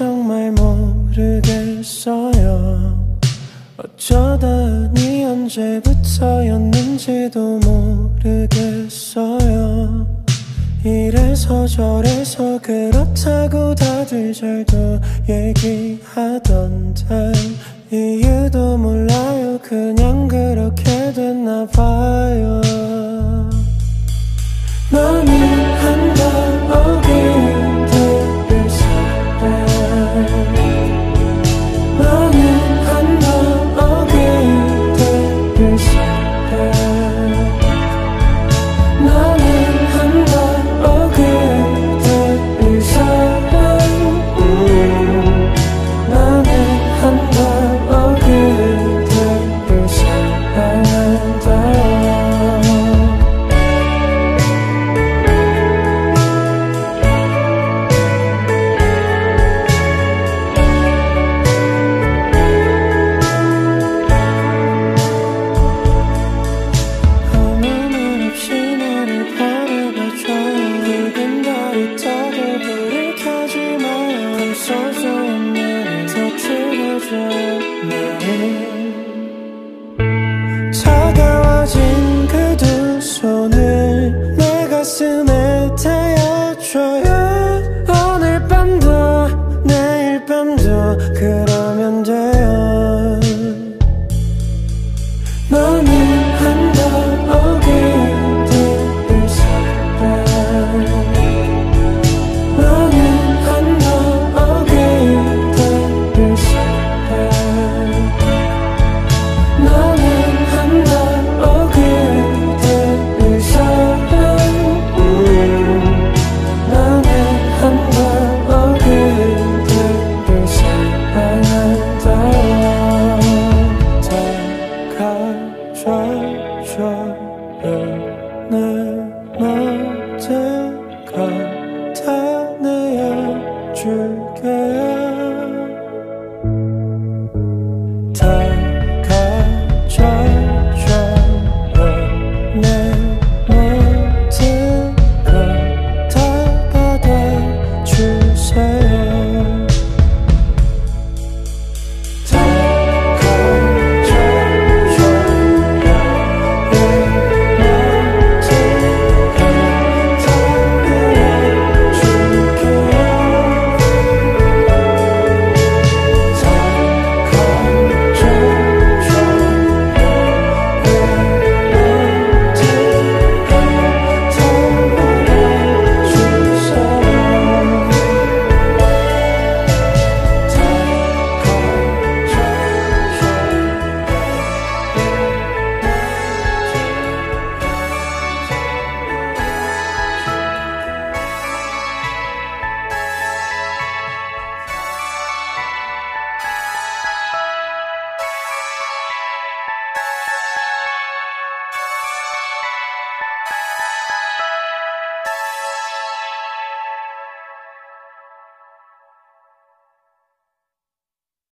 정말 모르겠어요. 어쩌다 니 언제부터였는지도 모르겠어요. 이래서 저래서 그렇다고 다들 잘도 얘기하던데 No. 차가워진 그 두 손을 내 가슴에 닿아줘요. 오늘 밤도 내일 밤도 그러 내 모든 걸다 내어줄